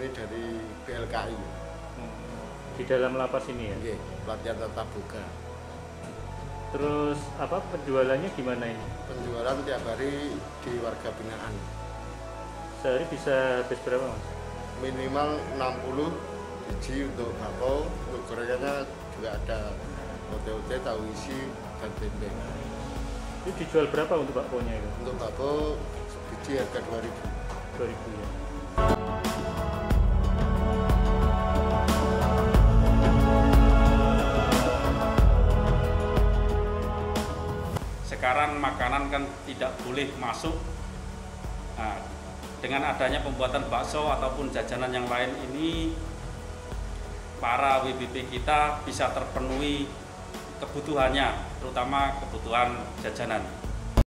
ini dari BLKI. Hmm. Di dalam lapas ini ya. Oke, pelatihan tatap muka. Terus apa penjualannya gimana ini? Penjualan tiap hari di warga binaan. Sehari bisa habis berapa mas? Minimal 60 biji untuk bakso, untuk gorengannya juga ada ote-ote, tahu isi, dan tempe. Itu dijual berapa untuk bakponya itu? Untuk bakso biji harga 2000. 2000 ya. Sekarang makanan kan tidak boleh masuk. Nah, dengan adanya pembuatan bakso ataupun jajanan yang lain ini, para WBP kita bisa terpenuhi kebutuhannya, terutama kebutuhan jajanan.